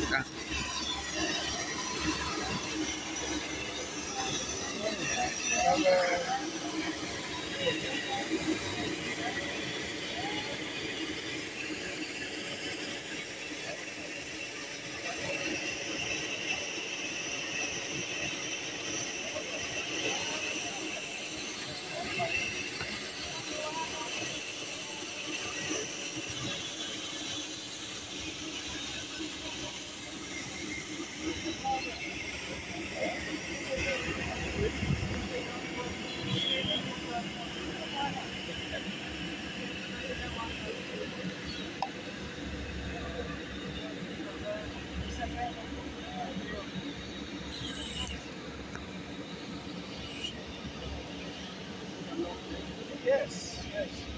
とか。Yes, yes.